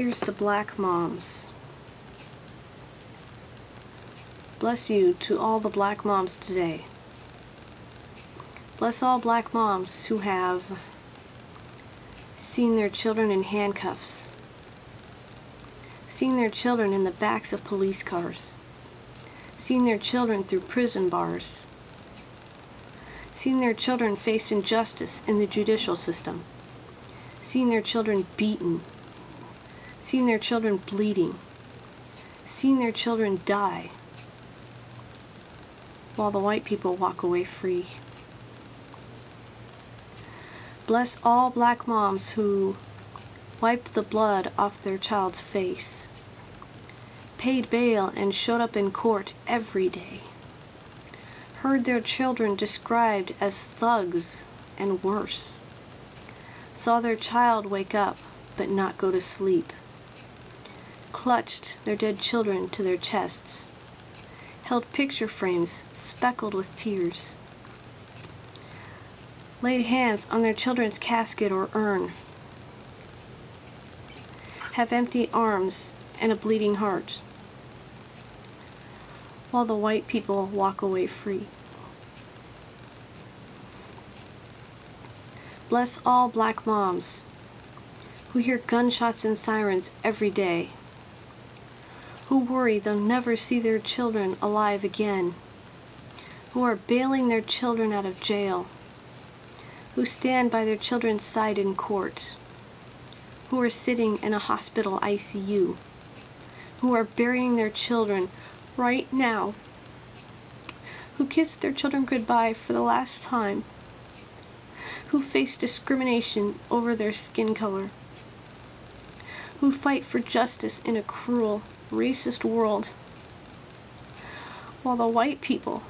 Here's to black moms. Bless you to all the black moms today. Bless all black moms who have seen their children in handcuffs, seen their children in the backs of police cars, seen their children through prison bars, seen their children face injustice in the judicial system, seen their children beaten, seen their children bleeding, seen their children die, while the white people walk away free. Bless all black moms who wiped the blood off their child's face, paid bail and showed up in court every day, heard their children described as thugs and worse, saw their child wake up but not go to sleep, clutched their dead children to their chests, held picture frames speckled with tears, laid hands on their children's casket or urn, have empty arms and a bleeding heart, while the white people walk away free. Bless all black moms who hear gunshots and sirens every day, who worry they'll never see their children alive again, who are bailing their children out of jail who stand by their children's side in court, who are sitting in a hospital ICU, who are burying their children right now, who kiss their children goodbye for the last time, who face discrimination over their skin color, who fight for justice in a cruel, racist world, while the white people,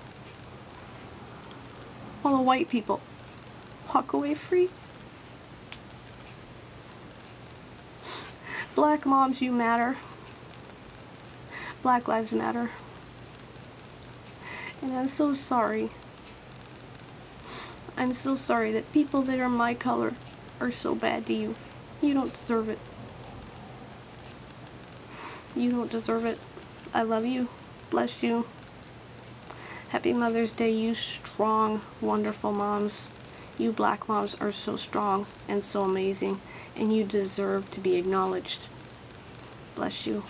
while the white people walk away free. Black moms, you matter. Black lives matter. And I'm so sorry. I'm so sorry that people that are my color are so bad to you. You don't deserve it. You don't deserve it. I love you. Bless you. Happy Mother's Day, you strong, wonderful moms. You black moms are so strong and so amazing, and you deserve to be acknowledged. Bless you.